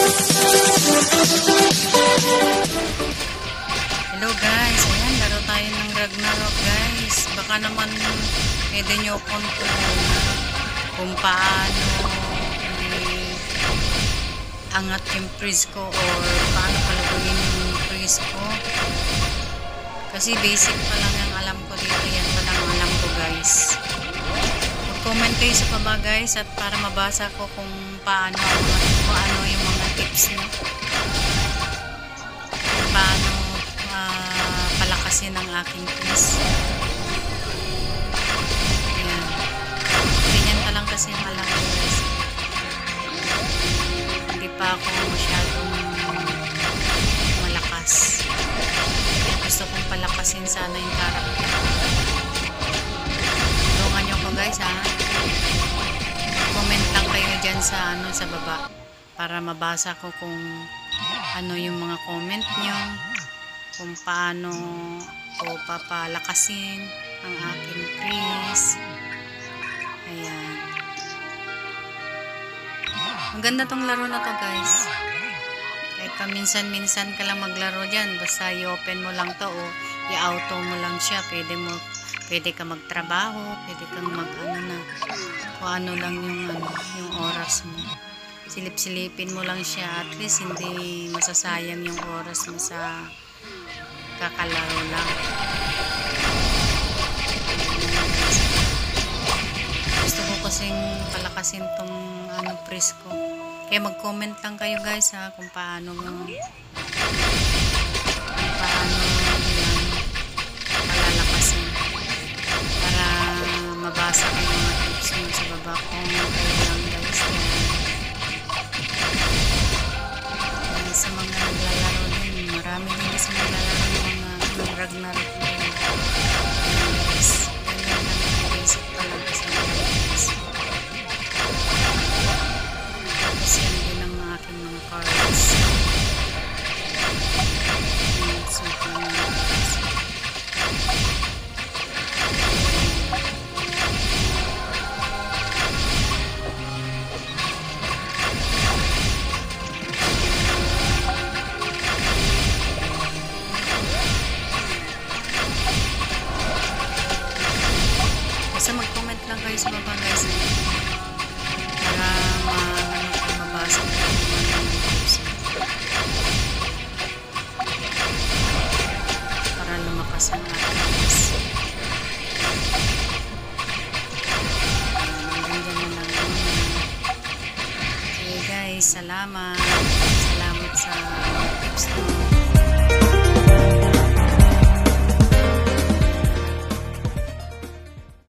Hello guys, ayan, laro tayo ng Ragnarok guys. Baka naman pwede nyo kung kung paano eh, angat yung freeze ko or paano paluguin yung freeze ko. Kasi basic pa lang ang alam ko dito, yan pa lang ang alam ko guys. Mag-comment kayo sa baba guys at para mabasa ko kung paano, ano mga tips nyo paano ah, palakasin ang aking quiz. Ayan. Ganyan pa lang kasi ang alam ko. Hindi pa ako masyadong malakas. Gusto kong palakasin sana yung character. Tulungan nyo ko guys ha. Comment lang kayo dyan sa ano sa baba para mabasa ko kung ano yung mga comment nyo kung paano ko papalakasin ang aking quiz ayan. Ang ganda tong laro na to guys. Kahit paminsan-minsan ka lang maglaro dyan basta i-open mo lang to o i-auto mo lang siya. Pwede mo pwede ka magtrabaho pwede kang mag ano na kung ano lang yung ano yung oras mo silip-silipin mo lang siya. At least hindi masasayang yung oras mo sa kakalaro lang. Gusto ko kasing palakasin tong ano press ko. Kaya mag-comment lang kayo guys ha kung paano mo kung paano lang kayo sa baba guys. Para mabasa ko tips. Para lumakas ang ating guys. Ayan, hanggang dyan na lang. Okay guys, salamat.